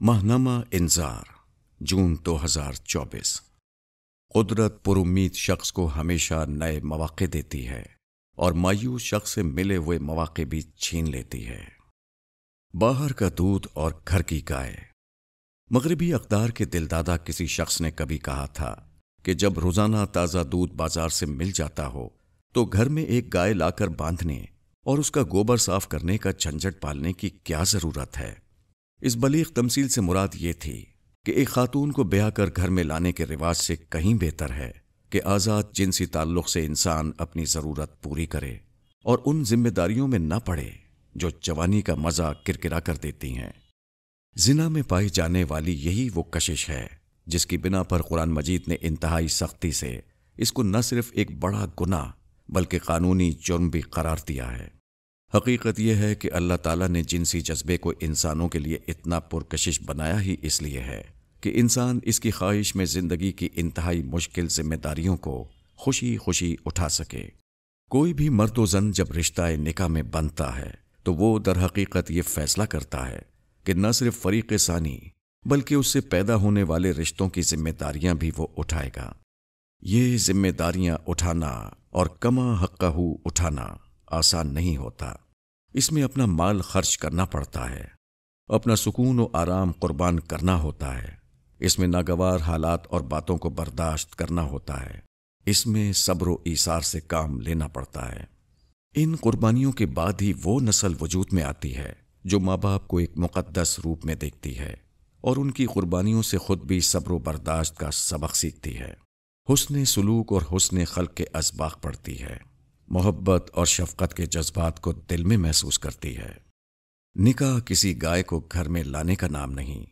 माहनामा इंजार जून 2024 कुदरत पुरुद शख्स को हमेशा नए मौाक़े देती है और मायूस शख्स से मिले हुए मौाक़े भी छीन लेती है। बाहर का दूध और घर की गाय। मगरबी अकदार के दिलदादा किसी शख्स ने कभी कहा था कि जब रोज़ाना ताज़ा दूध बाज़ार से मिल जाता हो तो घर में एक गाय लाकर बांधने और उसका गोबर साफ़ करने का झंझट पालने की क्या ज़रूरत है? इस बलीग तमसील से मुराद ये थी कि एक खातून को ब्याह कर घर में लाने के रिवाज से कहीं बेहतर है कि आज़ाद जिनसी ताल्लुक से इंसान अपनी ज़रूरत पूरी करे और उन जिम्मेदारियों में न पड़े जो जवानी का मज़ा किरकिरा कर देती हैं। जिना में पाई जाने वाली यही वो कशिश है जिसकी बिना पर कुरान मजीद ने इंतहाई सख्ती से इसको न सिर्फ़ एक बड़ा गुना बल्कि कानूनी जुर्म भी करार दिया है। हकीकत यह है कि अल्लाह ताला ने जिनसी जज्बे को इंसानों के लिए इतना पुरकशिश बनाया ही इसलिए है कि इंसान इसकी ख्वाहिश में ज़िंदगी की इंतहाई मुश्किल जिम्मेदारियों को खुशी खुशी उठा सके। कोई भी मर्दोजन जब रिश्ता निकाह में बनता है तो वो दर हकीकत ये फैसला करता है कि न सिर्फ़ फरीक सानी, बल्कि उससे पैदा होने वाले रिश्तों की जिम्मेदारियाँ भी वो उठाएगा। ये जिम्मेदारियाँ उठाना और कमा हक्काहू उठाना आसान नहीं होता। इसमें अपना माल खर्च करना पड़ता है। अपना सुकून और आराम कुर्बान करना होता है। इसमें नागवार हालात और बातों को बर्दाश्त करना होता है। इसमें सब्र ईसार से काम लेना पड़ता है। इन कुर्बानियों के बाद ही वो नस्ल वजूद में आती है, जो माँ बाप को एक मुकद्दस रूप में देखती है और उनकी कुर्बानियों से खुद भी सब्र बर्दाश्त का सबक सीखती है। हुसन सलूक और हुसन खल के असबाक पड़ती है। मोहब्बत और शफकत के जज्बात को दिल में महसूस करती है। निकाह किसी गाय को घर में लाने का नाम नहीं।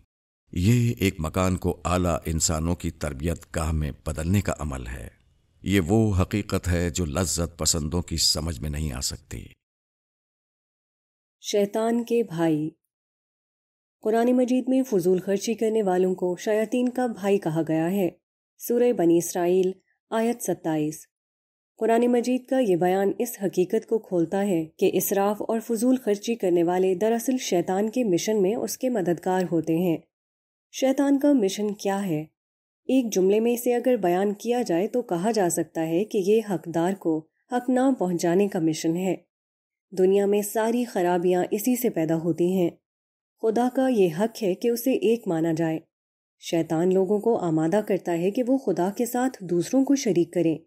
ये एक मकान को आला इंसानों की तरबियत गाह में बदलने का अमल है। ये वो हकीकत है जो लज्जत पसंदों की समझ में नहीं आ सकती। शैतान के भाई। कुरान मजीद में फजूल खर्ची करने वालों को शयातीन का भाई कहा गया है। सूर्य बनी इसराइल, आयत सत्ताईस। कुरान मजीद का ये बयान इस हकीकत को खोलता है कि इसराफ और फजूल खर्ची करने वाले दरअसल शैतान के मिशन में उसके मददगार होते हैं। शैतान का मिशन क्या है? एक जुमले में इसे अगर बयान किया जाए तो कहा जा सकता है कि ये हकदार को हक ना पहुँचाने का मिशन है। दुनिया में सारी खराबियाँ इसी से पैदा होती हैं। खुदा का ये हक है कि उसे एक माना जाए। शैतान लोगों को आमादा करता है कि वो खुदा के साथ दूसरों को शरीक करें।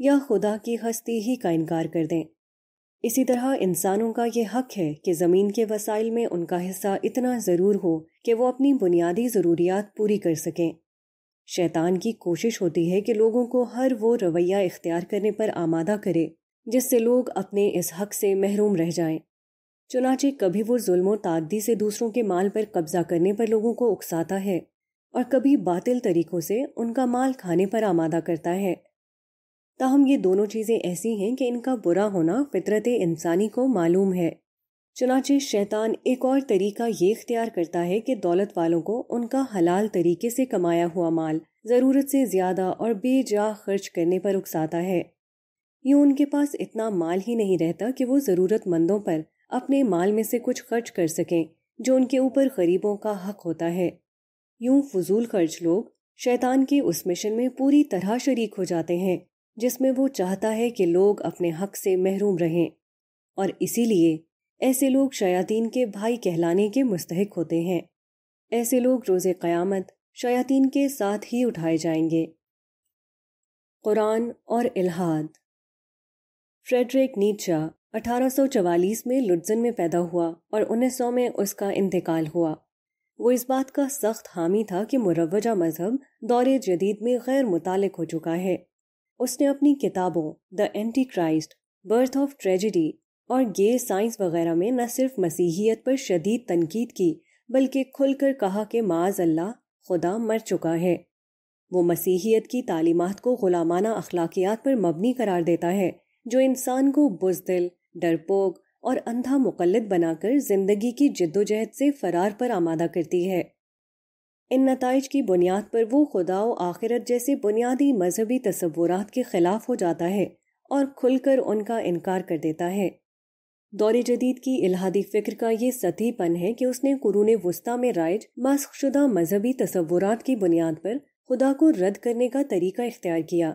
या खुदा की हस्ती ही का इनकार कर दें इसी तरह इंसानों का ये हक है कि ज़मीन के वसाइल में उनका हिस्सा इतना ज़रूर हो कि वो अपनी बुनियादी ज़रूरियात पूरी कर सकें शैतान की कोशिश होती है कि लोगों को हर वो रवैया इख्तियार करने पर आमादा करे, जिससे लोग अपने इस हक से महरूम रह जाएँ। चुनाचे कभी वो जुल्म तादी से दूसरों के माल पर कब्जा करने पर लोगों को उकसाता है, और कभी बातिल तरीकों से उनका माल खाने पर आमादा करता है ताहम ये दोनों चीज़ें ऐसी हैं कि इनका बुरा होना फितरत इंसानी को मालूम है। चुनाचे शैतान एक और तरीका ये इख्तियार करता है कि दौलत वालों को उनका हलाल तरीके से कमाया हुआ माल ज़रूरत से ज़्यादा और बेजा खर्च करने पर उकसाता है। यूँ उनके पास इतना माल ही नहीं रहता कि वो ज़रूरतमंदों पर अपने माल में से कुछ खर्च कर सकें, जो उनके ऊपर गरीबों का हक होता है। यूँ फजूल खर्च लोग शैतान के उस मिशन में पूरी तरह शरीक हो जाते हैं। जिसमें वो चाहता है कि लोग अपने हक से महरूम रहें, और इसीलिए ऐसे लोग शयातीन के भाई कहलाने के मुस्तक होते हैं। ऐसे लोग रोज़ क़यामत शयातीन के साथ ही उठाए जाएँगे। कुरान और इल्हाद। फ्रेडरिक नीचा 1844 में लुट्जन में पैदा हुआ और 1900 में उसका इंतकाल हुआ। वो इस बात का सख्त हामी था कि मुरवजा मज़हब दौरे जदीद में गैर मुतालिक हो चुका है। उसने अपनी किताबों the Antichrist birth of tragedy और गे साइंस वगैरह में न सिर्फ़ मसीहियत पर शदीद तनकीद की, बल्कि खुलकर कहा कि माज अल्लाह खुदा मर चुका है। वो मसीहियत की तालीमत को गुलामाना अखलाकियात पर मबनी करार देता है, जो इंसान को बुजदिल, डरपोक और अंधा मुकलद बनाकर ज़िंदगी की जद्दोजहद से फरार पर आमादा करती है। इन नतज की बुनियाद पर वो खुदा व आखिरत जैसे बुनियादी मजहबी तस्वुरात के खिलाफ हो जाता है और खुलकर उनका इनकार कर देता है। दौरे जदीद की इलाहादी फ़िक्र का ये सतीपन है कि उसने कुरून वस्ता में राइज मस्क शुदा मजहबी तस्वुरात की बुनियाद पर खुदा को रद्द करने का तरीका इख्तियार किया,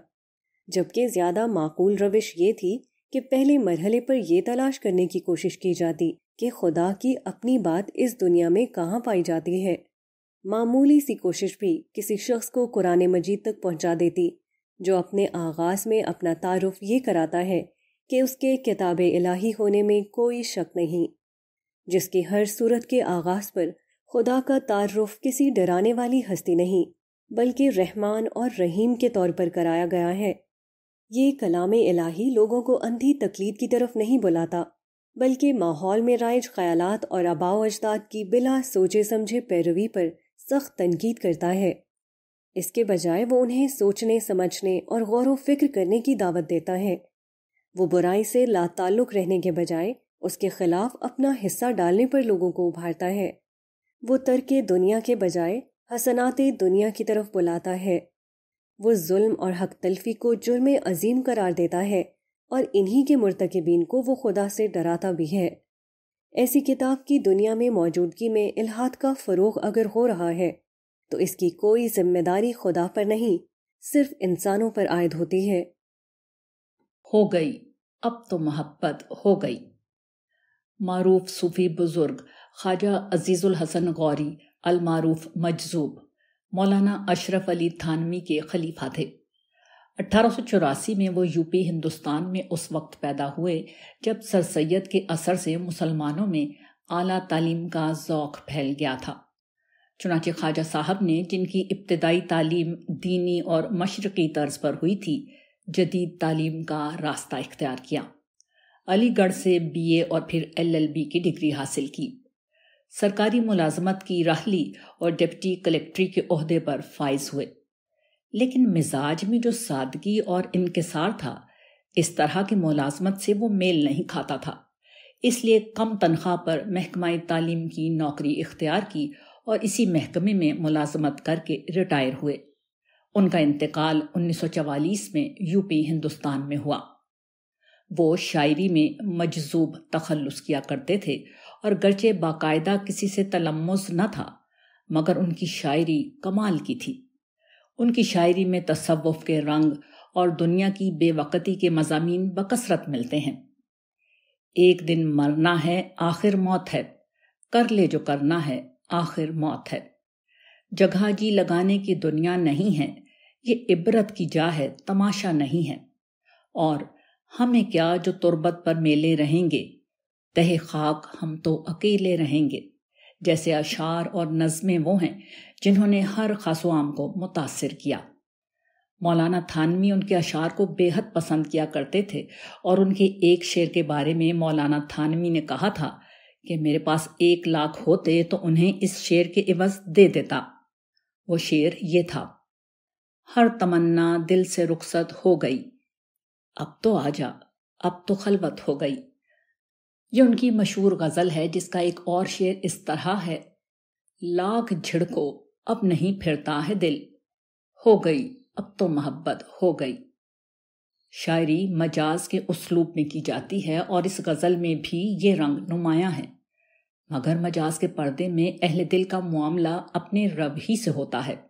जबकि ज़्यादा माकूल रविश ये थी कि पहले मरहले पर यह तलाश करने की कोशिश की जाती कि खुदा की अपनी बात इस दुनिया में कहाँ पाई जाती है। मामूली सी कोशिश भी किसी शख्स को कुरान मजीद तक पहुँचा देती, जो अपने आगाज़ में अपना तारुफ ये कराता है कि उसके किताब इलाही होने में कोई शक नहीं, जिसकी हर सूरत के आगाज़ पर खुदा का तारुफ किसी डराने वाली हस्ती नहीं, बल्कि रहमान और रहीम के तौर पर कराया गया है। ये कलाम इलाही लोगों को अंधी तकलीद की तरफ़ नहीं बुलाता, बल्कि माहौल में राइज ख्यालात और आबाव अजदाद की बिला सोचे समझे पैरवी पर सख्त तनकीद करता है। इसके बजाय वो उन्हें सोचने, समझने और गौर व फ़िक्र करने की दावत देता है। वो बुराई से लाताल्लुक रहने के बजाय उसके खिलाफ अपना हिस्सा डालने पर लोगों को उभारता है। वो तर्क दुनिया के बजाय हसनात दुनिया की तरफ़ बुलाता है। वो जुल्म और हक तलफी को जुर्म अजीम करार देता है और इन्हीं के मुर्तकबिन को वो खुदा से डराता भी है। ऐसी किताब की दुनिया में मौजूदगी में इलाहाद का फ़रोग अगर हो रहा है तो इसकी कोई ज़िम्मेदारी खुदा पर नहीं, सिर्फ़ इंसानों पर आयद होती है। हो गई, अब तो मोहब्बत हो गई। मारूफ सूफी बुज़ुर्ग ख्वाजा अजीजुल हसन गौरी, अलमारूफ मजजूब, मौलाना अशरफ अली थानवी के खलीफा थे। अठारह में वो यूपी, हिंदुस्तान में उस वक्त पैदा हुए, जब सर सैयद के असर से मुसलमानों में आला तालीम का जौक फैल गया था। चुनाचे ख्वाजा साहब ने, जिनकी इब्तदाई तालीम दीनी और मशरकी तर्ज पर हुई थी, जदीद तालीम का रास्ता इख्तियार किया। अलीगढ़ से बीए और फिर एलएलबी की डिग्री हासिल की। सरकारी मुलाजमत की राहली और डिप्टी कलेक्ट्री के अहदे पर फाइज हुए। लेकिन मिजाज में जो सादगी और इनकसार था, इस तरह की मुलाजमत से वो मेल नहीं खाता था। इसलिए कम तनख्वाह पर महकमा तालीम की नौकरी इख्तियार की और इसी महकमे में मुलाजमत करके रिटायर हुए। उनका इंतकाल 1944 में यूपी हिंदुस्तान में हुआ। वो शायरी में मजजूब तखल्लुस किया करते थे और गर्चे बाकायदा किसी से तलम्मुस न था, मगर उनकी शायरी कमाल की थी। उनकी शायरी में तसव्वुफ के रंग और दुनिया की बेवकती के मजामी बकसरत मिलते हैं। एक दिन मरना है, आखिर मौत है। कर ले जो करना है, आखिर मौत है। जगह जी लगाने की दुनिया नहीं है, ये इबरत की जा है, तमाशा नहीं है। और हमें क्या जो तुरबत पर मेले रहेंगे? तहे खाक हम तो अकेले रहेंगे। जैसे अशार और नज़में वो हैं जिन्होंने हर खासवाम को मुतासर किया। मौलाना थानवी उनके अशार को बेहद पसंद किया करते थे और उनके एक शेर के बारे में मौलाना थानवी ने कहा था कि मेरे पास एक लाख होते तो उन्हें इस शेर के इवज दे देता। वो शेर ये था, हर तमन्ना दिल से रुखसत हो गई। अब तो आजा, अब तो खलबत हो गई। ये उनकी मशहूर गज़ल है जिसका एक और शेर इस तरह है, लाख झिड़को अब नहीं फिरता है दिल। हो गई, अब तो मोहब्बत हो गई। शायरी मजाज के उसलूब में की जाती है और इस गज़ल में भी ये रंग नुमाया है। मगर मजाज के पर्दे में अहले दिल का मामला अपने रब ही से होता है।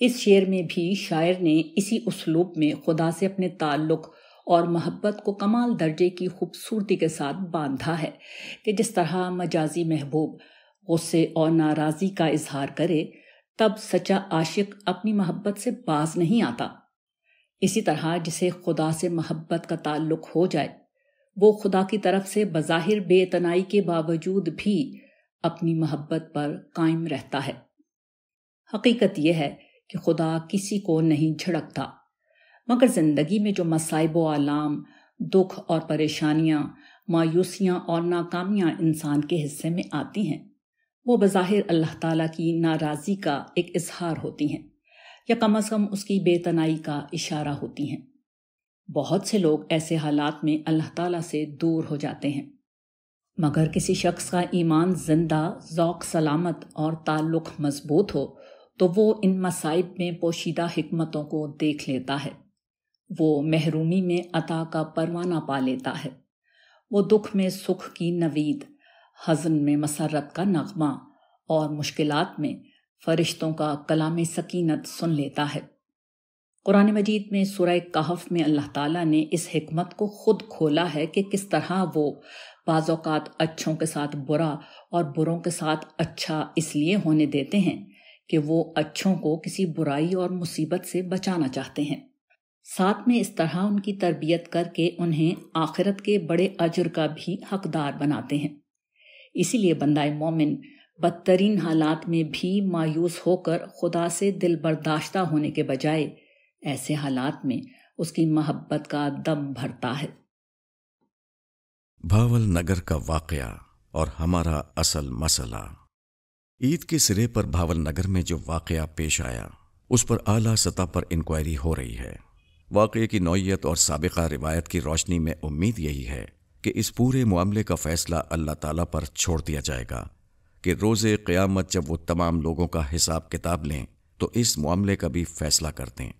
इस शेर में भी शायर ने इसी उसलूब में खुदा से अपने ताल्लुक और मोहब्बत को कमाल दर्जे की खूबसूरती के साथ बांधा है कि जिस तरह मजाजी महबूब गुस्से और नाराज़ी का इजहार करे तब सच्चा आशिक अपनी मोहब्बत से बाज नहीं आता। इसी तरह जिसे खुदा से मोहब्बत का ताल्लुक हो जाए, वो खुदा की तरफ़ से बज़ाहिर बेतनाई के बावजूद भी अपनी मोहब्बत पर कायम रहता है। हकीकत यह है कि खुदा किसी को नहीं झड़कता, मगर ज़िंदगी में जो मसाइब आलाम, दुख और परेशानियाँ, मायूसियाँ और नाकामियाँ इंसान के हिस्से में आती हैं वो बज़ाहिर अल्लाह ताला की नाराज़ी का एक इजहार होती हैं, या कम अज़ कम उसकी बेतनाई का इशारा होती हैं। बहुत से लोग ऐसे हालात में अल्लाह ताला से दूर हो जाते हैं। मगर किसी शख्स का ईमान ज़िंदा, जौक, सलामत और ताल्लुक़ मज़बूत हो तो वो इन मसाइब में पोशीदा हमतों को देख लेता है। वो महरूमी में अता का परवाना पा लेता है। वो दुख में सुख की नवीद हजन में मसरत का नगमा और मुश्किलात में फरिश्तों का कलाम सकीनत सुन लेता है। कुरान मजीद में सुरह कहफ में अल्लाह ताला ने इस हिकमत को खुद खोला है कि किस तरह वो बाज़ात अच्छों के साथ बुरा और बुरों के साथ अच्छा इसलिए होने देते हैं कि वो अच्छों को किसी बुराई और मुसीबत से बचाना चाहते हैं। साथ में इस तरह उनकी तरबियत करके उन्हें आखिरत के बड़े अजर का भी हकदार बनाते हैं। इसीलिए बंदाए मोमिन, बदतरीन हालात में भी मायूस होकर खुदा से दिल बर्दाश्ता होने के बजाय ऐसे हालात में उसकी मोहब्बत का दम भरता है। भावल नगर का वाकया और हमारा असल मसला। ईद के सिरे पर भावल नगर में जो वाकया पेश आया, उस पर आला सतह पर इंक्वायरी हो रही है। वाकये की नौयत और सबका रिवायत की रोशनी में उम्मीद यही है कि इस पूरे मामले का फैसला अल्लाह ताला पर छोड़ दिया जाएगा कि रोज़े क़यामत जब वो तमाम लोगों का हिसाब किताब लें तो इस मामले का भी फैसला कर दें।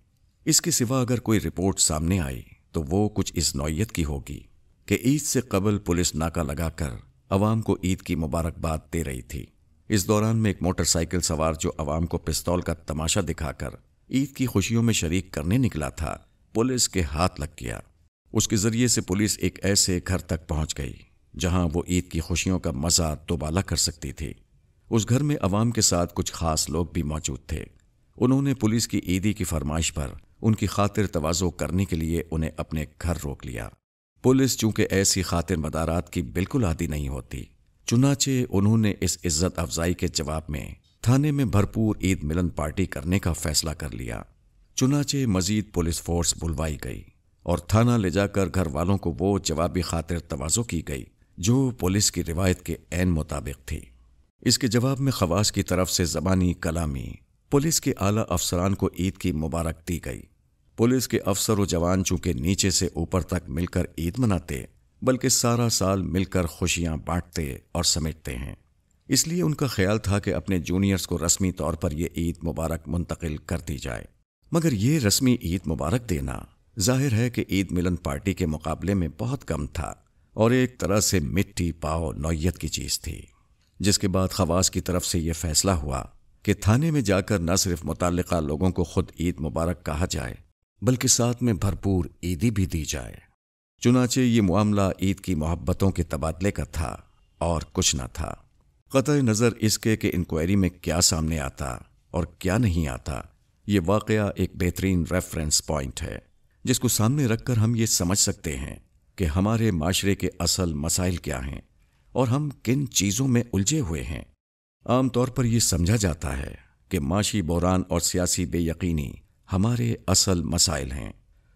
इसके सिवा अगर कोई रिपोर्ट सामने आई तो वो कुछ इस नौयत की होगी कि ईद से कबल पुलिस नाका लगाकर अवाम को ईद की मुबारकबाद दे रही थी। इस दौरान में एक मोटरसाइकिल सवार जो अवाम को पिस्तौल का तमाशा दिखाकर ईद की खुशियों में शरीक करने निकला था, पुलिस के हाथ लग गया। उसके ज़रिए से पुलिस एक ऐसे घर तक पहुँच गई, जहाँ वो ईद की खुशियों का मज़ा दोबाला कर सकती थी। उस घर में अवाम के साथ कुछ खास लोग भी मौजूद थे। उन्होंने पुलिस की ईदी की फरमाइश पर उनकी खातिर तवाजो करने के लिए उन्हें अपने घर रोक लिया। पुलिस चूँकि ऐसी खातिर मदारात की बिल्कुल आदि नहीं होती, चुनाचे उन्होंने इस इज़्ज़त अफजाई के जवाब में थाने में भरपूर ईद मिलन पार्टी करने का फैसला कर लिया। चुनाचे मजीद पुलिस फोर्स बुलवाई गई। और थाना ले जाकर घर वालों को वो जवाबी खातिर तवाजो की गई, जो पुलिस की रिवायत के एन मुताबिक थी। इसके जवाब में खवास की तरफ़ से जबानी कलामी पुलिस के आला अफसरान को ईद की मुबारक दी गई। पुलिस के अफसर व जवान चूँकि नीचे से ऊपर तक मिलकर ईद मनाते, बल्कि सारा साल मिलकर खुशियाँ बांटते और समेटते हैं। इसलिए उनका ख्याल था कि अपने जूनियर्स को रस्मी तौर पर यह ईद मुबारक मुंतकिल कर दी जाए। मगर ये रस्मी ईद मुबारक देना ज़ाहिर है कि ईद मिलन पार्टी के मुकाबले में बहुत कम था और एक तरह से मिट्टी पाओ नौयत की चीज़ थी, जिसके बाद खवास की तरफ़ से यह फैसला हुआ कि थाने में जाकर न सिर्फ़ मुतल लोगों को खुद ईद मुबारक कहा जाए, बल्कि साथ में भरपूर ईदी भी दी जाए। चुनाचे ये मामला ईद की मोहब्बतों के तबादले का था और कुछ न था। कत नज़र इसके कि इंक्वायरी में क्या सामने आता और क्या नहीं आता, ये वाकया एक बेहतरीन रेफरेंस पॉइंट है। जिसको सामने रखकर हम ये समझ सकते हैं कि हमारे माशरे के असल मसाइल क्या हैं और हम किन चीज़ों में उलझे हुए हैं। आमतौर पर यह समझा जाता है कि माशी बहरान और सियासी बेयकीनी हमारे असल मसाइल हैं।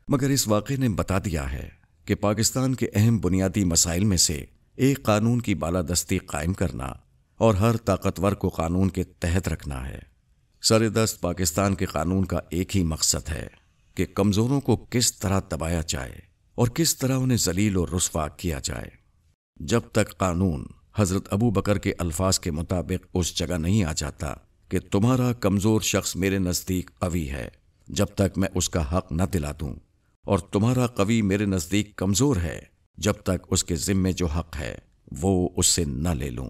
मगर इस वाक़े ने बता दिया है कि पाकिस्तान के अहम बुनियादी मसाइल में से एक कानून की बालादस्ती कायम करना और हर ताकतवर को कानून के तहत रखना है। सरदस्त पाकिस्तान के कानून का एक ही मकसद है। कि कमज़ोरों को किस तरह दबाया जाए और किस तरह उन्हें जलील और रसवा किया जाए। जब तक कानून हज़रत अबू बकर के अल्फाज के मुताबिक उस जगह नहीं आ जाता कि तुम्हारा कमज़ोर शख्स मेरे नज़दीक कवि है, जब तक मैं उसका हक न दिला दूँ और तुम्हारा कवि मेरे नज़दीक कमज़ोर है, जब तक उसके जिम्मे जो हक है, वो उससे न ले लूँ।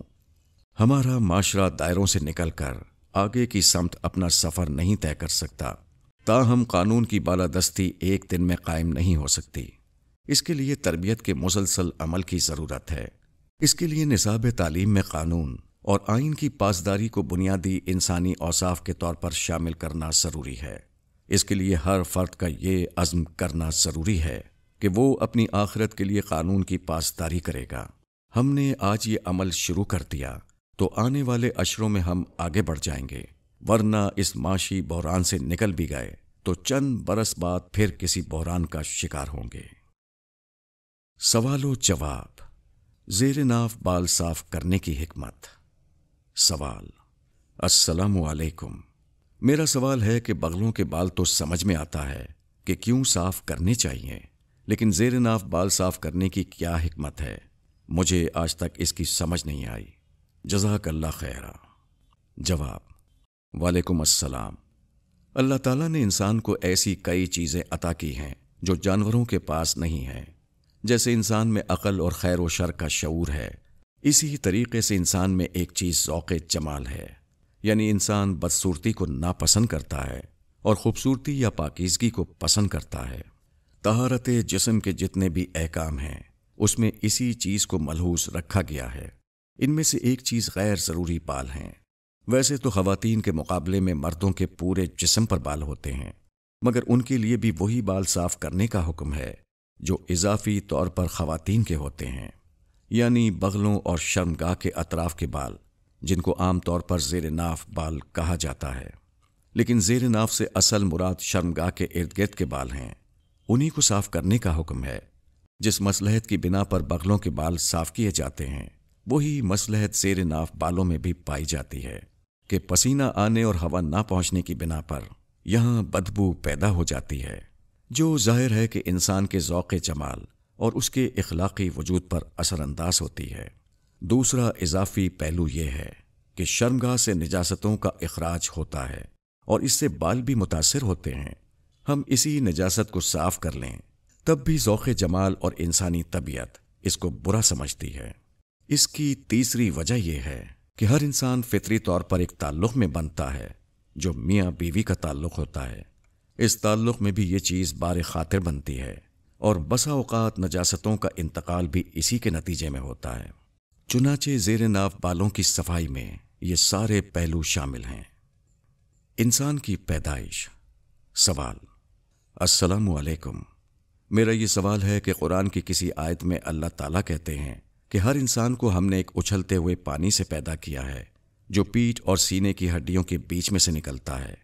हमारा माशरा दायरों से निकलकर आगे की समत अपना सफ़र नहीं तय कर सकता। ताहम कानून की बालादस्ती एक दिन में कायम नहीं हो सकती। इसके लिए तरबियत के मुसलसल अमल की ज़रूरत है। इसके लिए निसाब तालीम में कानून और आइन की पासदारी को बुनियादी इंसानी औसाफ के तौर पर शामिल करना ज़रूरी है। इसके लिए हर फर्द का ये अज़्म करना ज़रूरी है कि वो अपनी आखिरत के लिए कानून की पासदारी करेगा। हमने आज ये अमल शुरू कर दिया तो आने वाले अशरों में हम आगे बढ़ जाएँगे। वरना इस माशी बहरान से निकल भी गए तो चंद बरस बाद फिर किसी बहरान का शिकार होंगे। सवालो जवाब, जेर नाफ बाल साफ़ करने की हिकमत। सवाल असलकुम मेरा सवाल है कि बगलों के बाल तो समझ में आता है कि क्यों साफ़ करने चाहिए, लेकिन जेर नाफ बाल साफ़ करने की क्या हिकमत है? मुझे आज तक इसकी समझ नहीं आई। जजाक अल्लाह खैरा। जवाब वालेकुम अस्सलाम। अल्लाह ताला ने इंसान को ऐसी कई चीज़ें अता की हैं जो जानवरों के पास नहीं हैं। जैसे इंसान में अकल और खैर व शर का शूर है। इसी ही तरीके से इंसान में एक चीज़ ओक़ जमाल है। यानी इंसान बदसूरती को नापसंद करता है और खूबसूरती या पाकिजगी को पसंद करता है। तहारत जिसम के जितने भी अहकाम हैं, उसमें इसी चीज़ को मलहूस रखा गया है। इनमें से एक चीज़ गैर ज़रूरी पाल हैं। वैसे तो खवतान के मुकाबले में मर्दों के पूरे जिसम पर बाल होते हैं, मगर उनके लिए भी वही बाल साफ़ करने का हुक्म है, जो इजाफी तौर पर खवतान के होते हैं, यानी बगलों और शर्मगाह के अतराफ के बाल, जिनको आमतौर पर जेर नाफ बाल कहा जाता है। लेकिन जेर नाफ से असल मुराद शर्मगाह के इर्द गिर्द के बाल हैं। उन्हीं को साफ़ करने का हुक्म है, जिस मसलहत की बिना पर बगलों के बाल साफ़ किए जाते हैं, वही मसलहत जेर नाफ बालों में भी पाई जाती है। कि पसीना आने और हवा ना पहुँचने की बिना पर यहाँ बदबू पैदा हो जाती है, जो ज़ाहिर है कि इंसान के जौक़ जमाल और उसके इखलाकी वजूद पर असरअंदाज होती है। दूसरा इजाफी पहलू यह है कि शर्मगाह से निजासतों का अखराज होता है और इससे बाल भी मुतासर होते हैं। हम इसी निजासत को साफ़ कर लें, तब भी जौक़ जमाल और इंसानी तबीयत इसको बुरा समझती है। इसकी तीसरी वजह यह है कि हर इंसान फितरी तौर पर एक ताल्लुक में बनता है, जो मियाँ बीवी का ताल्लुक होता है। इस ताल्लुक में भी ये चीज़ बार खातिर बनती है, और बसा अवकात नजासतों का इंतकाल भी इसी के नतीजे में होता है। चुनाचे जेर नाव बालों की सफ़ाई में ये सारे पहलू शामिल हैं। इंसान की पैदाइश। सवाल असलकुम मेरा ये सवाल है कि कुरान की किसी आयत में अल्लाह ताला कहते हैं कि हर इंसान को हमने एक उछलते हुए पानी से पैदा किया है, जो पीठ और सीने की हड्डियों के बीच में से निकलता है।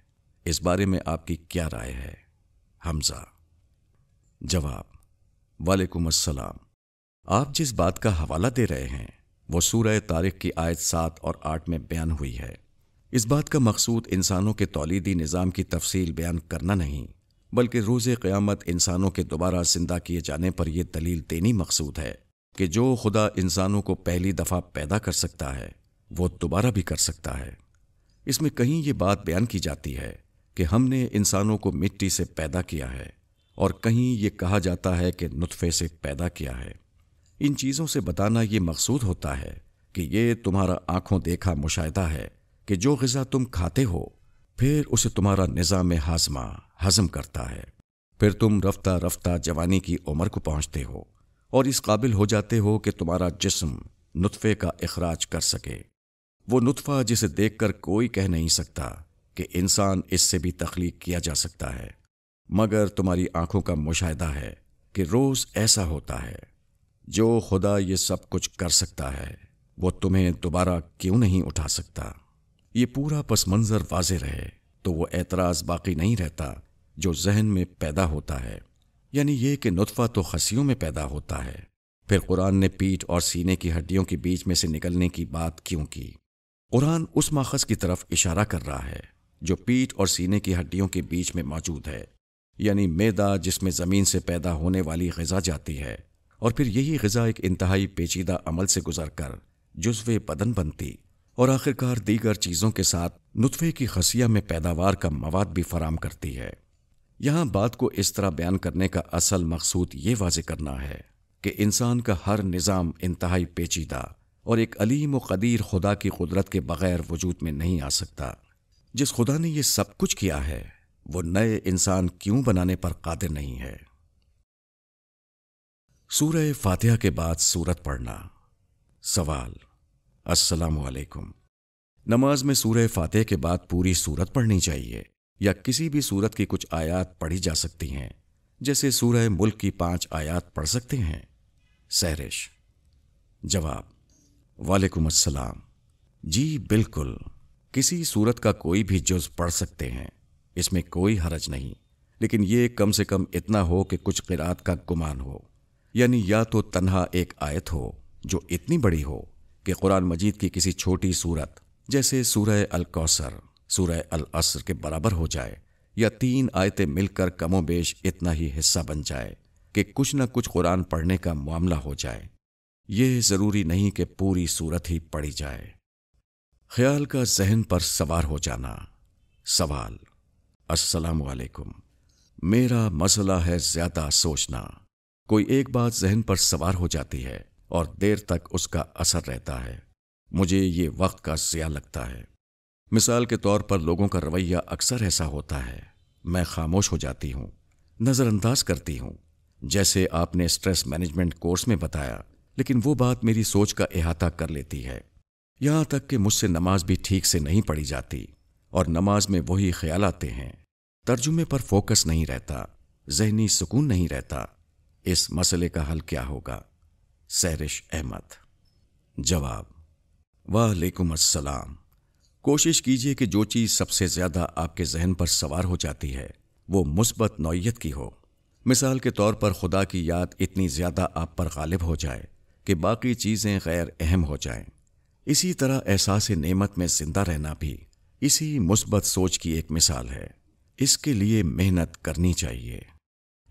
इस बारे में आपकी क्या राय है? हमजा। जवाब, वालेकुम अस्सलाम। आप जिस बात का हवाला दे रहे हैं, वो सूरह तारीख की आयत सात और आठ में बयान हुई है। इस बात का मकसूद इंसानों के तोलीदी निज़ाम की तफसील बयान करना नहीं, बल्कि रोज़ क़्यामत इंसानों के दोबारा ज़िंदा किए जाने पर यह दलील देनी मकसूद है। कि जो खुदा इंसानों को पहली दफ़ा पैदा कर सकता है, वो दोबारा भी कर सकता है। इसमें कहीं ये बात बयान की जाती है कि हमने इंसानों को मिट्टी से पैदा किया है और कहीं ये कहा जाता है कि नुतफे से पैदा किया है। इन चीज़ों से बताना ये मकसूद होता है कि ये तुम्हारा आँखों देखा मुशाहिदा है कि जो गज़ा तुम खाते हो, फिर उसे तुम्हारा निज़ाम हाजमा, हजम करता है। फिर तुम रफ्ता रफ्ता जवानी की उम्र को पहुँचते हो और इस काबिल हो जाते हो कि तुम्हारा जिस्म नुतफे का अखराज कर सके। वो नुतफा जिसे देखकर कोई कह नहीं सकता कि इंसान इससे भी तख्लीक किया जा सकता है। मगर तुम्हारी आँखों का मुशाहिदा है कि रोज ऐसा होता है। जो खुदा ये सब कुछ कर सकता है, वो तुम्हें दोबारा क्यों नहीं उठा सकता? ये पूरा पस मंजर वाजे रहे तो वो एतराज़ बाकी नहीं रहता जो जहन में पैदा होता है। यानी ये कि नुतफ़ा तो खसियों में पैदा होता है। फिर कुरान ने पीठ और सीने की हड्डियों के बीच में से निकलने की बात क्यों की? कुरान उस माखज की तरफ़ इशारा कर रहा है, जो पीठ और सीने की हड्डियों के बीच में मौजूद है, यानी मैदा जिसमें ज़मीन से पैदा होने वाली गज़ा जाती है, और फिर यही गज़ा एक इंतहाई पेचीदा अमल से गुजर कर जुज्व बदन बनती, और आखिरकार दीगर चीज़ों के साथ नुतफ़े की खसिया में पैदावार का मवाद भी फराम करती है। यहाँ बात को इस तरह बयान करने का असल मकसूद ये वाजे करना है कि इंसान का हर निज़ाम इंतहाई पेचीदा और एक अलीम व कदीर खुदा की कुदरत के बगैर वजूद में नहीं आ सकता। जिस खुदा ने यह सब कुछ किया है, वो नए इंसान क्यों बनाने पर कादिर नहीं है? सूरह फातिहा के बाद सूरत पढ़ना। सवाल, अस्सलाम नमाज़ में सूरह फातिहा के बाद पूरी सूरत पढ़नी चाहिए। या किसी भी सूरत की कुछ आयात पढ़ी जा सकती हैं, जैसे सूरह मुल्क की पाँच आयात पढ़ सकते हैं। सहरिश। जवाब, वालेकुम अस्सलाम। जी, बिल्कुल। किसी सूरत का कोई भी जुज पढ़ सकते हैं, इसमें कोई हरज नहीं, लेकिन ये कम से कम इतना हो कि कुछ किरात का गुमान हो, यानी या तो तन्हा एक आयत हो, जो इतनी बड़ी हो, कि कुरान मजीद की किसी छोटी सूरत, जैसे सूरह अल कौसर सूरह अल असर के बराबर हो जाए, या तीन आयतें मिलकर कमोबेश इतना ही हिस्सा बन जाए कि कुछ न कुछ कुरान पढ़ने का मामला हो जाए। ये ज़रूरी नहीं कि पूरी सूरत ही पढ़ी जाए। ख्याल का जहन पर सवार हो जाना। सवाल, अस्सलाम वालेकुम मेरा मसला है ज़्यादा सोचना। कोई एक बात जहन पर सवार हो जाती है और देर तक उसका असर रहता है। मुझे ये वक्त का जिया लगता है। मिसाल के तौर पर लोगों का रवैया अक्सर ऐसा होता है। मैं खामोश हो जाती हूँ, नज़रअंदाज करती हूँ, जैसे आपने स्ट्रेस मैनेजमेंट कोर्स में बताया, लेकिन वो बात मेरी सोच का अहाता कर लेती है। यहाँ तक कि मुझसे नमाज़ भी ठीक से नहीं पढ़ी जाती, और नमाज़ में वही ख्याल आते हैं। तर्जुमे पर फोकस नहीं रहता, जहनी सुकून नहीं रहता। इस मसले का हल क्या होगा? सैरिश अहमद। जवाब, वालेकुम अस्सलाम। कोशिश कीजिए कि जो चीज़ सबसे ज़्यादा आपके जहन पर सवार हो जाती है, वो मुस्बत नौयत की हो। मिसाल के तौर पर खुदा की याद इतनी ज़्यादा आप पर गालिब हो जाए कि बाकी चीज़ें गैर अहम हो जाएँ। इसी तरह एहसास नेमत में ज़िंदा रहना भी इसी मुस्बत सोच की एक मिसाल है। इसके लिए मेहनत करनी चाहिए।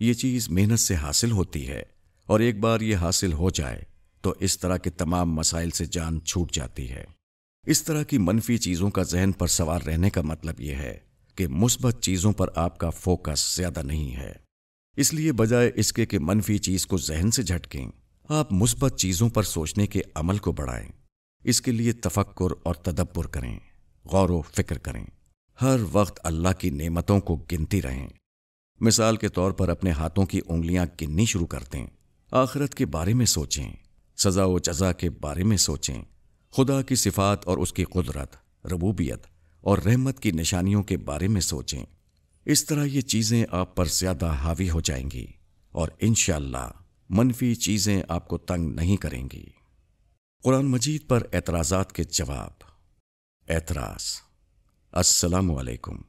ये चीज़ मेहनत से हासिल होती है और एक बार ये हासिल हो जाए तो इस तरह के तमाम मसाइल से जान छूट जाती है। इस तरह की मनफी चीज़ों का जहन पर सवार रहने का मतलब यह है कि मुस्बत चीज़ों पर आपका फोकस ज़्यादा नहीं है। इसलिए बजाय इसके कि मनफी चीज़ को जहन से झटकें, आप मुस्बत चीज़ों पर सोचने के अमल को बढ़ाएँ। इसके लिए तफक्र और तदब्बर करें, गौर फ़िक्र करें। हर वक्त अल्लाह की नेमतों को गिनती रहें। मिसाल के तौर पर अपने हाथों की उंगलियाँ गिननी शुरू कर दें आखिरत के बारे में सोचें, सजा व जजा के बारे में सोचें। खुदा की सिफात और उसकी कुदरत, रबूबियत और रहमत की निशानियों के बारे में सोचें। इस तरह ये चीज़ें आप पर ज़्यादा हावी हो जाएँगी और इनशाला मनफी चीज़ें आपको तंग नहीं करेंगी। कुरान मजीद पर एतराज़ात के जवाब। एतराज़। असलकुम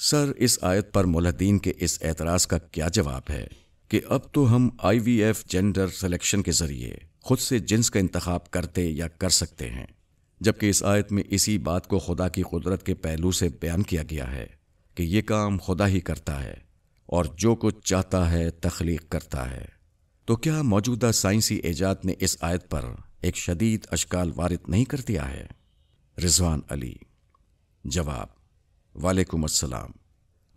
सर, इस आयत पर मुलद्दीन के इस एतराज़ का क्या जवाब है कि अब तो हम I V F gender selection के ज़रिए खुद से जिन्स का इंतखब करते या कर सकते हैं, जबकि इस आयत में इसी बात को खुदा की कुदरत के पहलू से बयान किया गया है कि ये काम खुदा ही करता है और जो कुछ चाहता है तख्लीक करता है। तो क्या मौजूदा साइंसी ईजाद ने इस आयत पर एक शदीद अशकाल वारिद नहीं कर दिया है? रिजवान अली, जवाब, वालेकुम अस्सलाम।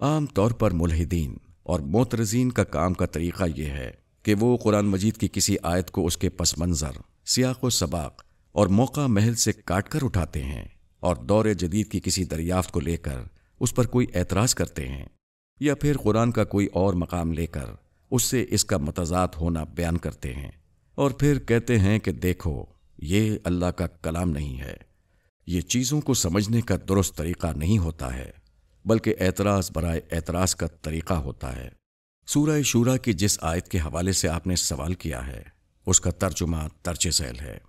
आम तौर पर मुलहिदीन और मोतरजीन का काम का तरीका यह है कि वो कुरान मजीद की किसी आयत को उसके पस मंज़र सियाक सबाक और मौका महल से काट कर उठाते हैं और दौर जदीद की किसी दरियाफ्त को लेकर उस पर कोई एतराज़ करते हैं या फिर कुरान का कोई और मकाम लेकर उससे इसका मतजात होना बयान करते हैं और फिर कहते हैं कि देखो, ये अल्लाह का कलाम नहीं है। ये चीज़ों को समझने का दुरुस्त तरीका नहीं होता है, बल्कि एतराज़ बरए एतराज़ का तरीका होता है। सूरह शूरा की जिस आयत के हवाले से आपने सवाल किया है, उसका तर्जुमा तर्ज झैल है।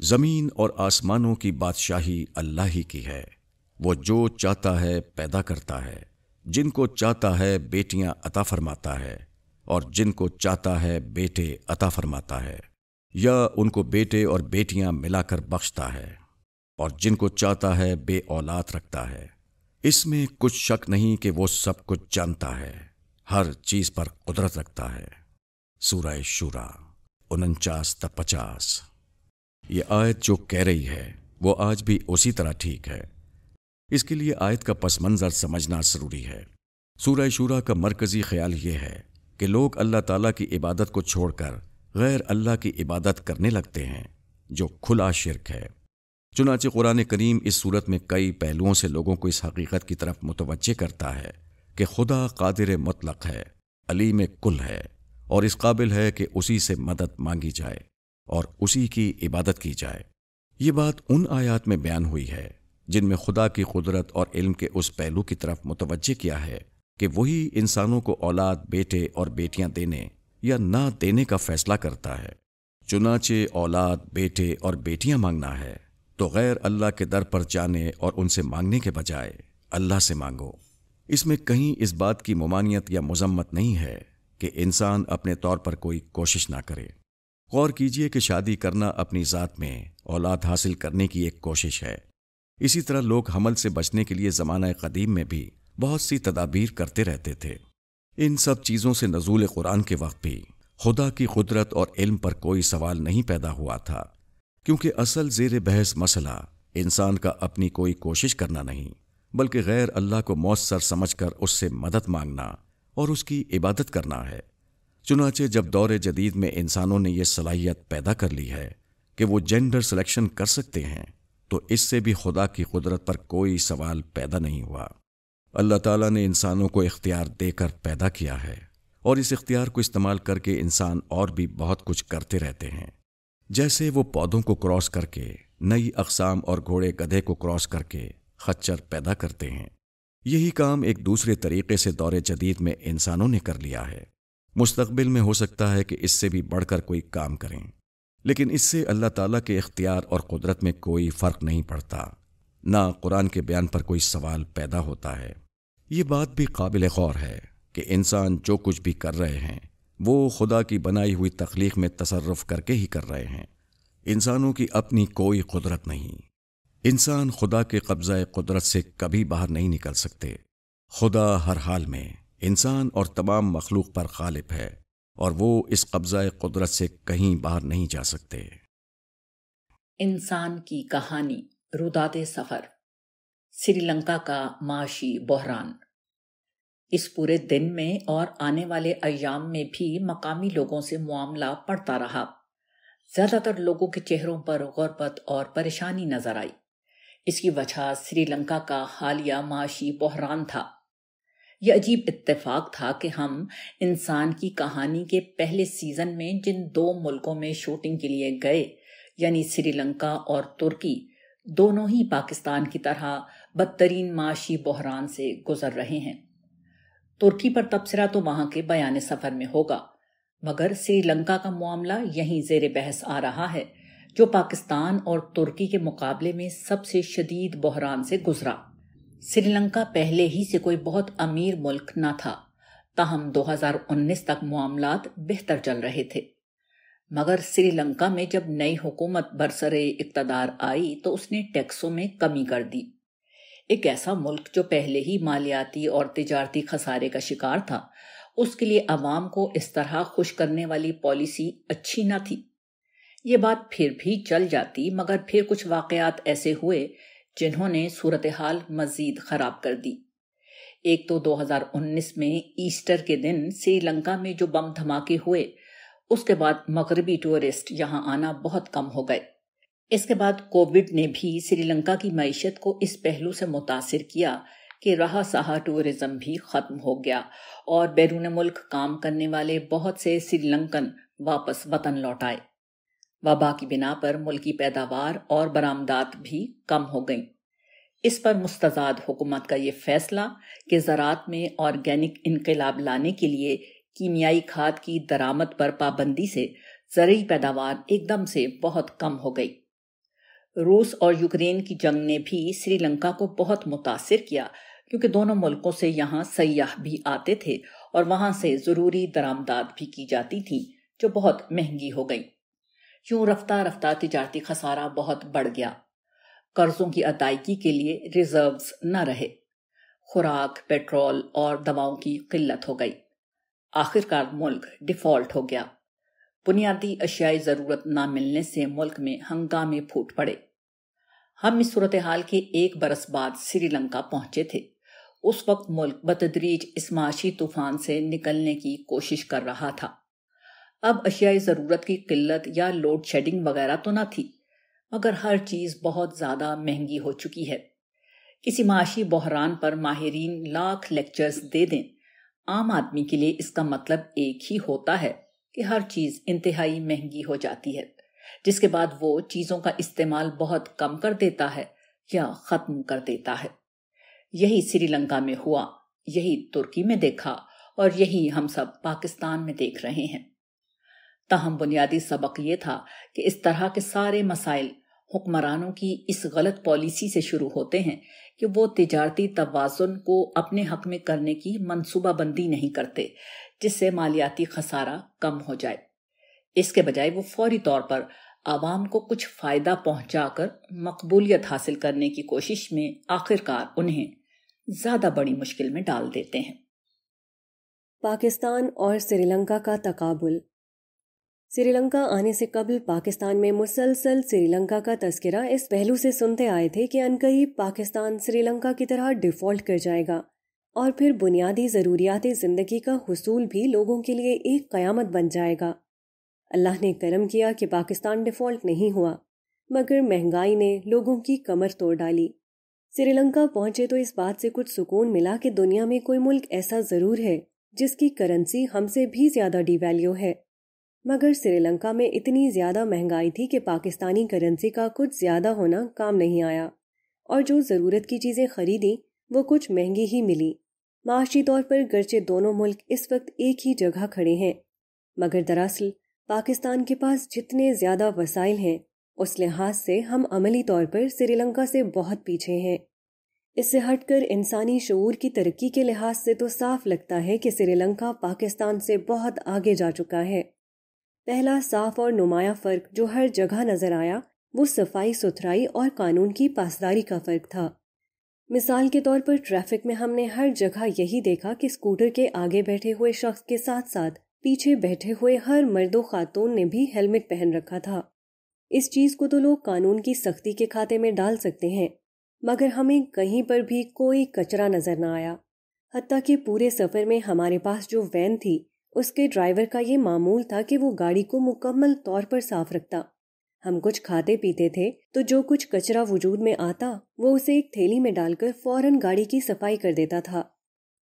ज़मीन और आसमानों की बादशाही अल्लाह ही की है। वो जो चाहता है पैदा करता है। जिनको चाहता है बेटियाँ अता फरमाता है। और जिनको चाहता है बेटे अता फरमाता है। या उनको बेटे और बेटियाँ मिलाकर बख्शता है। और जिनको चाहता है बे औलाद रखता है। इसमें कुछ शक नहीं कि वो सब कुछ जानता है। हर चीज़ पर कुदरत रखता है। सूरह शुरा, उनचास तक पचास। ये आयत जो कह रही है, वो आज भी उसी तरह ठीक है। इसके लिए आयत का पस मंजर समझना ज़रूरी है। सूरह शुरा का मरकजी ख्याल ये है कि लोग अल्लाह ताला की इबादत को छोड़कर गैर अल्लाह की इबादत करने लगते हैं, जो खुला शिरक है। चुनाचे कुरान करीम इस सूरत में कई पहलुओं से लोगों को इस हकीकत की तरफ़ मुतवजह करता है। कि खुदा कादिर मुतलक है, अली में कुल है और इस काबिल है कि उसी से मदद मांगी जाए और उसी की इबादत की जाए। ये बात उन आयात में बयान हुई है, जिनमें खुदा की कुदरत और इल्म के उस पहलू की तरफ़ मुतवजह किया है कि वही इंसानों को औलाद, बेटे और बेटियाँ देने या ना देने का फैसला करता है। चुनाचे औलाद, बेटे और बेटियाँ मांगना है तो गैर अल्लाह के दर पर जाने और उनसे मांगने के बजाय अल्लाह से मांगो। इसमें कहीं इस बात की ममानियत या मजम्मत नहीं है कि इंसान अपने तौर पर कोई कोशिश ना करे। गौर कीजिए कि शादी करना अपनी ज़ात में औलाद हासिल करने की एक कोशिश है। इसी तरह लोग हमल से बचने के लिए ज़माना कदीम में भी बहुत सी तदाबीर करते रहते थे। इन सब चीज़ों से नजूल कुरान के वक्त भी खुदा की कुदरत और इल्म पर कोई सवाल नहीं पैदा हुआ था, क्योंकि असल जेर बहस मसला इंसान का अपनी कोई कोशिश करना नहीं। बल्कि गैर अल्लाह को मौसर समझकर उससे मदद मांगना और उसकी इबादत करना है। चुनाचे जब दौर जदीद में इंसानों ने यह सलाहियत पैदा कर ली है कि वो जेंडर सिलेक्शन कर सकते हैं तो इससे भी खुदा की कुदरत पर कोई सवाल पैदा नहीं हुआ। अल्लाह ताला ने इंसानों को इख्तियार देकर पैदा किया है और इस इख्तियार को इस्तेमाल करके इंसान और भी बहुत कुछ करते रहते हैं। जैसे वो पौधों को क्रॉस करके, नई अकसाम और घोड़े गधे को क्रॉस करके खच्चर पैदा करते हैं। यही काम एक दूसरे तरीके से दौरे जदीद में इंसानों ने कर लिया है। मुस्तबिल में हो सकता है कि इससे भी बढ़कर कोई काम करें। लेकिन इससे अल्लाह ताला के इख्तियार और कुदरत में कोई फ़र्क नहीं पड़ता। ना कुरान के बयान पर कोई सवाल पैदा होता है। ये बात भी काबिल गौर है कि इंसान जो कुछ भी कर रहे हैं, वो खुदा की बनाई हुई तख्लीक में तसरफ करके ही कर रहे हैं। इंसानों की अपनी कोई कुदरत नहीं। इंसान खुदा के कब्ज़ा कुदरत से कभी बाहर नहीं निकल सकते। खुदा हर हाल में इंसान और तमाम मखलूक पर गालिब है और वो इस कब्ज़ा कुदरत से कहीं बाहर नहीं जा सकते। इंसान की कहानी, रुदाते सफ़र, श्रीलंका का माशी बहरान। इस पूरे दिन में और आने वाले अयाम में भी मकामी लोगों से मामला पड़ता रहा। ज़्यादातर लोगों के चेहरों पर गुरबत और परेशानी नज़र आई। इसकी वजह श्रीलंका का हालिया माशी बहरान था। यह अजीब इत्तेफाक था कि हम इंसान की कहानी के पहले सीज़न में जिन दो मुल्कों में शूटिंग के लिए गए, यानी श्रीलंका और तुर्की, दोनों ही पाकिस्तान की तरह बदतरीन माशी बहरान से गुजर रहे हैं। तुर्की पर तबसरा तो वहाँ के बयान सफ़र में होगा, मगर श्रीलंका का मामला यहीं जेर बहस आ रहा है जो पाकिस्तान और तुर्की के मुकाबले में सबसे शदीद बहरान से गुजरा। श्रीलंका पहले ही से कोई बहुत अमीर मुल्क न था। ताहम 2019 तक मामला बेहतर चल रहे थे। मगर श्रीलंका में जब नई हुकूमत बरसरे इकतदार आई तो उसने टैक्सों में कमी कर दी। एक ऐसा मुल्क जो पहले ही मालियाती और तिजारती खसारे का शिकार था, उसके लिए अवाम को इस तरह खुश करने वाली पॉलिसी अच्छी न थी। ये बात फिर भी चल जाती, मगर फिर कुछ वाकयात ऐसे हुए, जिन्होंने सूरत हाल मजीद खराब कर दी। एक तो 2019 में ईस्टर के दिन श्रीलंका में जो बम धमाके हुए, उसके बाद मगरबी टूरिस्ट यहाँ आना बहुत कम हो गए। इसके बाद कोविड ने भी श्रीलंका की मीशत को इस पहलू से मुतासर किया कि रहा सहा टूरिज़्म भी खत्म हो गया और बैरून मुल्क काम करने वाले बहुत से श्रीलंकन वापस वतन लौट आए। वबा की बिना पर मुल्की पैदावार और बरामदात भी कम हो गईं। इस पर मुस्तजाद हुकूमत का ये फैसला कि ज़रात में ऑर्गेनिक इनकलाब लाने के लिए कीमियाई खाद की दरामद पर पाबंदी से ज़रिए पैदावार एकदम से बहुत कम हो गई। रूस और यूक्रेन की जंग ने भी श्रीलंका को बहुत मुतासर किया, क्योंकि दोनों मुल्कों से यहाँ सयाह भी आते थे और वहाँ से ज़रूरी दरामदाद भी की जाती थी, जो बहुत महँगी हो गई। यूँ रफ्ता रफ्ता तिजारती खसारा बहुत बढ़ गया? कर्जों की अदायगी के लिए रिजर्व्स न रहे। खुराक, पेट्रोल और दवाओं की किल्लत हो गई। आखिरकार मुल्क डिफ़ॉल्ट हो गया। बुनियादी अशियाई ज़रूरत न मिलने से मुल्क में हंगामे फूट पड़े। हम इस सूरत हाल के एक बरस बाद श्रीलंका पहुँचे थे। उस वक्त मुल्क बतदरीज इस माशी तूफ़ान से निकलने की कोशिश कर रहा था। अब अशियाई ज़रूरत की किल्लत या लोड शेडिंग वगैरह तो ना थी, मगर हर चीज़ बहुत ज़्यादा महँगी हो चुकी है। किसी माशी बहरान पर माहरीन लाख लेक्चर्स दे दें, आम आदमी के लिए इसका मतलब एक ही होता है कि हर चीज़ इंतहाई महँगी हो जाती है, जिसके बाद वो चीज़ों का इस्तेमाल बहुत कम कर देता है या खत्म कर देता है। यही श्रीलंका में हुआ, यही तुर्की में देखा और यही हम सब पाकिस्तान में देख रहे हैं। ताहम बुनियादी सबक ये था कि इस तरह के सारे मसाइल हुक्मरानों की इस गलत पॉलिसी से शुरू होते हैं कि वो तिजारती तवाजुन को अपने हक में करने की मनसूबाबंदी नहीं करते, जिससे मालियाती खसारा कम हो जाए। इसके बजाय वो फौरी तौर पर आवाम को कुछ फ़ायदा पहुंचाकर मकबूलियत हासिल करने की कोशिश में आखिरकार उन्हें ज़्यादा बड़ी मुश्किल में डाल देते हैं। पाकिस्तान और श्रीलंका का तकाबुल श्रीलंका आने से कबल पाकिस्तान में मुसलसल श्रीलंका का तस्करा इस पहलू से सुनते आए थे कि अनकरीब पाकिस्तान श्रीलंका की तरह डिफ़ॉल्ट कर जाएगा और फिर बुनियादी ज़रूरियात ज़िंदगी का हसूल भी लोगों के लिए एक क़यामत बन जाएगा। अल्लाह ने करम किया कि पाकिस्तान डिफ़ॉल्ट नहीं हुआ, मगर महँगाई ने लोगों की कमर तोड़ डाली। श्रीलंका पहुँचे तो इस बात से कुछ सुकून मिला कि दुनिया में कोई मुल्क ऐसा ज़रूर है जिसकी करेंसी हमसे भी ज़्यादा डिवैल्यू है। मगर श्रीलंका में इतनी ज़्यादा महँगाई थी कि पाकिस्तानी करेंसी का कुछ ज़्यादा होना काम नहीं आया। और जो ज़रूरत की चीज़ें खरीदी, वो कुछ महँगी ही मिली। माशी तौर पर गर्चे दोनों मुल्क इस वक्त एक ही जगह खड़े हैं। मगर दरअसल, पाकिस्तान के पास जितने ज़्यादा वसाइल हैं, उस लिहाज से हम अमली तौर पर श्रीलंका से बहुत पीछे हैं। इससे हटकर इंसानी शूर की तरक्की के लिहाज से तो साफ़ लगता है कि श्रीलंका पाकिस्तान से बहुत आगे जा चुका है। पहला साफ़ और नुमाया फ़र्क जो हर जगह नज़र आया, वो सफ़ाई, सुथराई और कानून की पासदारी का फ़र्क था। मिसाल के तौर पर ट्रैफ़िक में हमने हर जगह यही देखा कि स्कूटर के आगे बैठे हुए शख्स के साथ साथ पीछे बैठे हुए हर मर्दो खातून ने भी हेलमेट पहन रखा था। इस चीज़ को तो लोग कानून की सख्ती के खाते में डाल सकते हैं, मगर हमें कहीं पर भी कोई कचरा नज़र न आया। हती कि पूरे सफ़र में हमारे पास जो वैन थी उसके ड्राइवर का ये मामूल था कि वो गाड़ी को मुकम्मल तौर पर साफ़ रखता। हम कुछ खाते पीते थे तो जो कुछ कचरा वजूद में आता, वो उसे एक थैली में डालकर फ़ौरन गाड़ी की सफ़ाई कर देता था।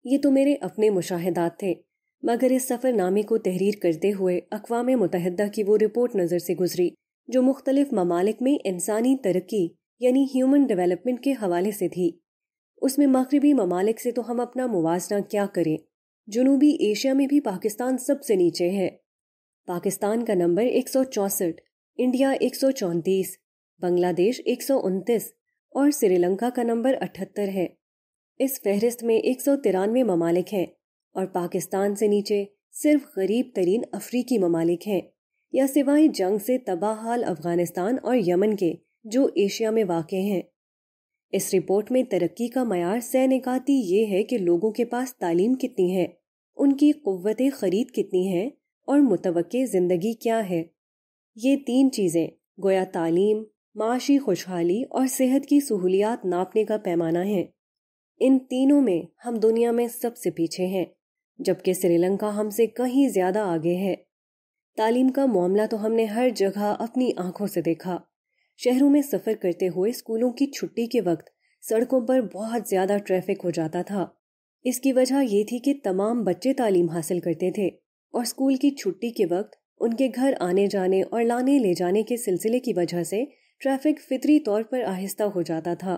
ये तो मेरे अपने मुशाहिदात थे, मगर इस सफ़रनामे को तहरीर करते हुए अकवा मुतहदा की वो रिपोर्ट नज़र से गुजरी, जो मुख्तलिफ़ ममालिक में इंसानी तरक्की, यानी ह्यूमन डेवलपमेंट के हवाले से थी। उसमें मगरबी ममालिक से तो हम अपना मुवजना क्या करें? जनूबी एशिया में भी पाकिस्तान सबसे नीचे है। पाकिस्तान का नंबर एक सौ चौंसठ, इंडिया एक सौ चौंतीस, बांग्लादेश एक सौ उनतीस और श्रीलंका का नंबर अठहत्तर है। इस फहरिस्त में एक सौ तिरानवे ममालिक हैं और पाकिस्तान से नीचे सिर्फ़ गरीब तरीन अफ्रीकी ममालिक हैं, या सिवाय जंग से तबाह हाल अफ़गानिस्तान और यमन के, जो एशिया में वाक़ हैं। इस रिपोर्ट में तरक्की का मैार सह निकाती ये है कि लोगों के पास तालीम कितनी है, उनकी क़वत ख़रीद कितनी है और मुतव ज़िंदगी क्या है। ये तीन चीज़ें, गोया तालीम, माशी खुशहाली और सेहत की सहूलियात नापने का पैमाना है। इन तीनों में हम दुनिया में सबसे पीछे हैं, जबकि श्रीलंका हमसे कहीं ज़्यादा आगे है। तालीम का मामला तो हमने हर जगह अपनी आँखों से देखा। शहरों में सफ़र करते हुए स्कूलों की छुट्टी के वक्त सड़कों पर बहुत ज़्यादा ट्रैफ़िक हो जाता था। इसकी वजह ये थी कि तमाम बच्चे तालीम हासिल करते थे और स्कूल की छुट्टी के वक्त उनके घर आने जाने और लाने ले जाने के सिलसिले की वजह से ट्रैफ़िक फितरी तौर पर आहिस्ता हो जाता था।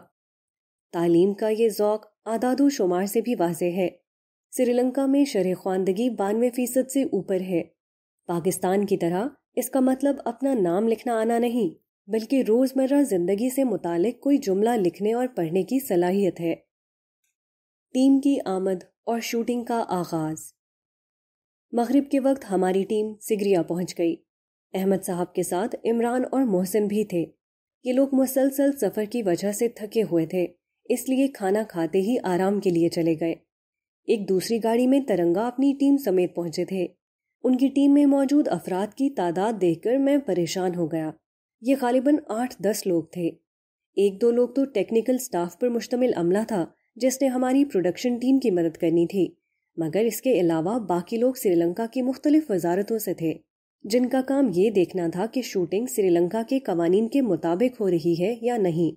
तालीम का ये जौक आदादो शुमार से भी वाजे है। श्रीलंका में शरह ख्वानदगी बानवे फ़ीसद से ऊपर है। पाकिस्तान की तरह इसका मतलब अपना नाम लिखना आना नहीं। बल्कि रोज़मर्रा ज़िंदगी से मुतालिक कोई जुमला लिखने और पढ़ने की सलाहियत है। टीम की आमद और शूटिंग का आगाज़। मगरिब के वक्त हमारी टीम सिगरिया पहुँच गई। अहमद साहब के साथ इमरान और मोहसिन भी थे। ये लोग मुसलसल सफ़र की वजह से थके हुए थे, इसलिए खाना खाते ही आराम के लिए चले गए। एक दूसरी गाड़ी में तरंगा अपनी टीम समेत पहुँचे थे। उनकी टीम में मौजूद अफराद की तादाद देखकर मैं परेशान हो गया। ये गालिबन आठ दस लोग थे। एक दो लोग तो टेक्निकल स्टाफ पर मुश्तमिल अमला था, जिसने हमारी प्रोडक्शन टीम की मदद करनी थी। मगर इसके अलावा बाकी लोग श्रीलंका की मुख्तलिफ़ वजारतों से थे। जिनका काम ये देखना था कि शूटिंग श्रीलंका के कवानीन के मुताबिक हो रही है या नहीं।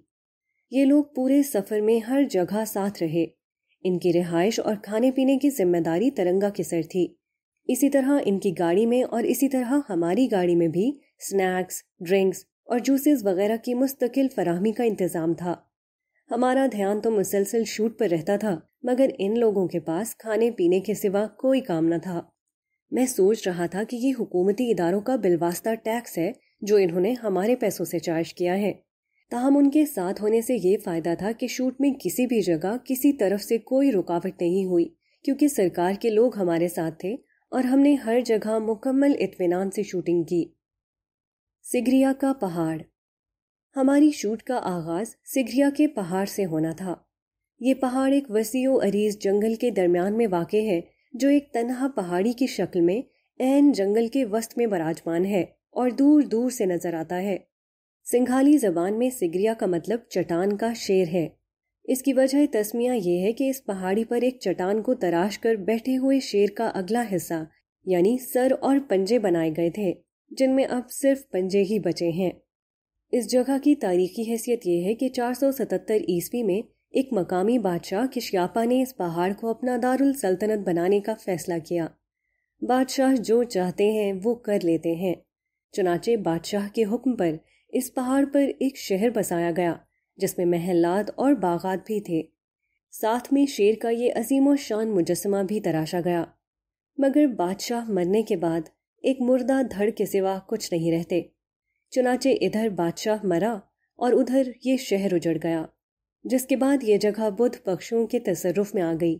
ये लोग पूरे सफ़र में हर जगह साथ रहे। इनकी रिहाइश और खाने पीने की ज़िम्मेदारी तरंगा के सर थी। इसी तरह इनकी गाड़ी में और इसी तरह हमारी गाड़ी में भी स्नैक्स ड्रिंक्स और जूसेस वगैरह की मुस्तकिल फराहमी का इंतज़ाम था। हमारा ध्यान तो मुसलसल शूट पर रहता था, मगर इन लोगों के पास खाने पीने के सिवा कोई काम न था। मैं सोच रहा था कि ये हुकूमती इदारों का बिलवास्ता टैक्स है, जो इन्होंने हमारे पैसों से चार्ज किया है। ताहम उनके साथ होने से ये फ़ायदा था कि शूट में किसी भी जगह किसी तरफ़ से कोई रुकावट नहीं हुई, क्योंकि सरकार के लोग हमारे साथ थे और हमने हर जगह मुकम्मल इत्मीनान से शूटिंग की। सिगरिया का पहाड़। हमारी शूट का आगाज़ सिगरिया के पहाड़ से होना था। ये पहाड़ एक वसीओ अरीज जंगल के दरमियान में वाक़ है, जो एक तनहा पहाड़ी की शक्ल में एन जंगल के वस्त में बराजमान है और दूर दूर से नज़र आता है। सिंघाली जबान में सिगरिया का मतलब चटान का शेर है। इसकी वजह तस्मिया ये है कि इस पहाड़ी पर एक चट्टान को तराश कर बैठे हुए शेर का अगला हिस्सा, यानी सर और पंजे बनाए गए थे। जिनमें अब सिर्फ़ पंजे ही बचे हैं। इस जगह की तारीखी हैसियत यह है कि 477 ईस्वी में एक मकामी बादशाह किशयापा ने इस पहाड़ को अपना दारुल सल्तनत बनाने का फैसला किया। बादशाह जो चाहते हैं, वो कर लेते हैं। चुनाचे बादशाह के हुक्म पर इस पहाड़ पर एक शहर बसाया गया, जिसमें महलात और बागात भी थे। साथ में शेर का ये अजीम शान मुजस्मा भी तराशा गया। मगर बादशाह मरने के बाद एक मुर्दा धड़ के सिवा कुछ नहीं रहते। चुनाचे इधर बादशाह मरा और उधर ये शहर उजड़ गया, जिसके बाद ये जगह बुद्ध पक्षियों के तसरुफ में आ गई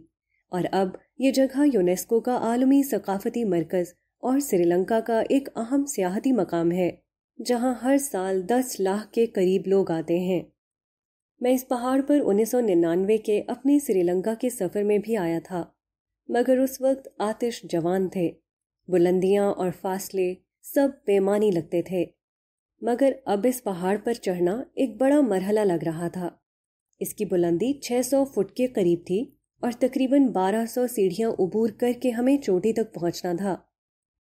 और अब ये जगह यूनेस्को का आलमी सकाफती मरकज़ और श्रीलंका का एक अहम सियाहती मकाम है, जहाँ हर साल दस लाख के करीब लोग आते हैं। मैं इस पहाड़ पर उन्नीस सौ निन्यानवे के अपने श्रीलंका के सफ़र में भी आया था, मगर उस वक्त आतिश जवान थे। बुलंदियाँ और फासले सब बेमानी लगते थे। मगर अब इस पहाड़ पर चढ़ना एक बड़ा मरहला लग रहा था। इसकी बुलंदी 600 फुट के करीब थी और तकरीबन 1200 सीढ़ियाँ उबूर करके हमें चोटी तक पहुँचना था।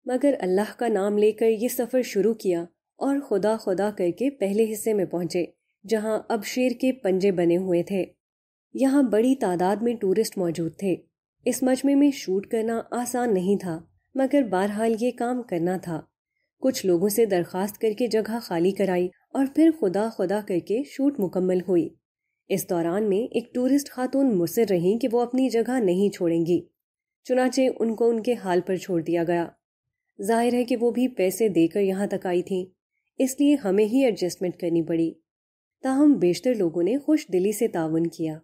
मगर अल्लाह का नाम लेकर ये सफ़र शुरू किया और खुदा खुदा करके पहले हिस्से में पहुँचे, जहाँ अब शेर के पंजे बने हुए थे। यहाँ बड़ी तादाद में टूरिस्ट मौजूद थे। इस मजमे में शूट करना आसान नहीं था। मगर बहरहाल ये काम करना था। कुछ लोगों से दरखास्त करके जगह खाली कराई और फिर खुदा खुदा करके शूट मुकम्मल हुई। इस दौरान में एक टूरिस्ट खातून मुसर रही कि वो अपनी जगह नहीं छोड़ेंगी। चुनाचे उनको उनके हाल पर छोड़ दिया गया। ज़ाहिर है कि वो भी पैसे देकर यहाँ तक आई थी। इसलिए हमें ही एडजस्टमेंट करनी पड़ी। ताहम बेशतर लोगों ने खुश दिली से तावन किया।